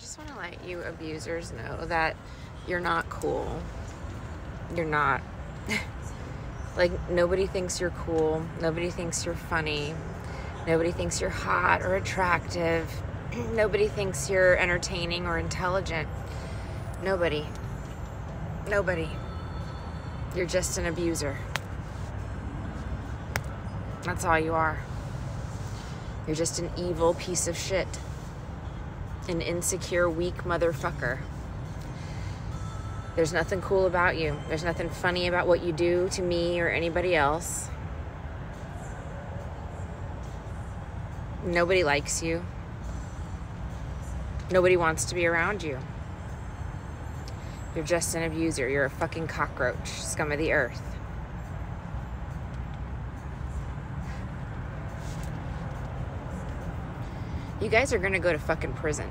just want to let you abusers know that you're not cool. You're not. like, nobody thinks you're cool. Nobody thinks you're funny. Nobody thinks you're hot or attractive. Nobody thinks you're entertaining or intelligent. Nobody. Nobody. You're just an abuser. That's all you are. You're just an evil piece of shit. An insecure, weak motherfucker. There's nothing cool about you. There's nothing funny about what you do to me or anybody else. Nobody likes you. Nobody wants to be around you. You're just an abuser. You're a fucking cockroach, scum of the earth. You guys are gonna go to fucking prison.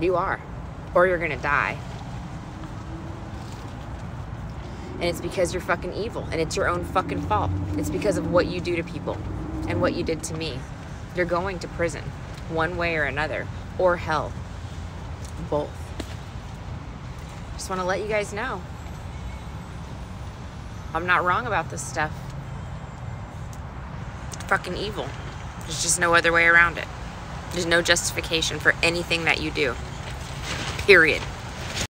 You are. Or you're gonna die. And it's because you're fucking evil and it's your own fucking fault. It's because of what you do to people and what you did to me. You're going to prison, one way or another, or hell. Both. Just want to let you guys know. I'm not wrong about this stuff. fucking evil. There's just no other way around it. There's no justification for anything that you do. Period.